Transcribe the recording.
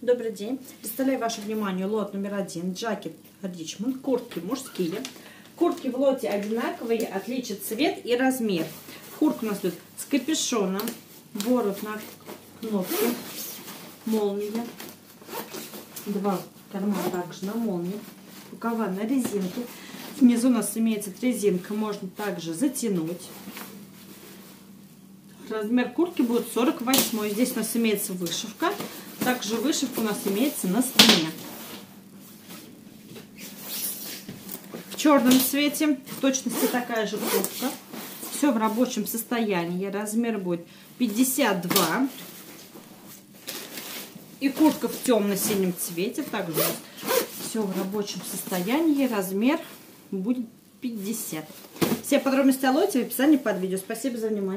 Добрый день. Представляю ваше внимание лот номер один. Джакет Ричмонд. Куртки мужские. Куртки в лоте одинаковые, отличит цвет и размер. Куртка у нас идет с капюшоном. Ворот на кнопке. Молния. Два кармана также на молнии. Рукава на резинке. Внизу у нас имеется резинка. Можно также затянуть. Размер куртки будет 48. Здесь у нас имеется вышивка. Также вышивка у нас имеется на спине. В черном цвете в точности такая же куртка. Все в рабочем состоянии. Размер будет 52. И куртка в темно-синем цвете. Также все в рабочем состоянии. Размер будет 50. Все подробности о лоте в описании под видео. Спасибо за внимание.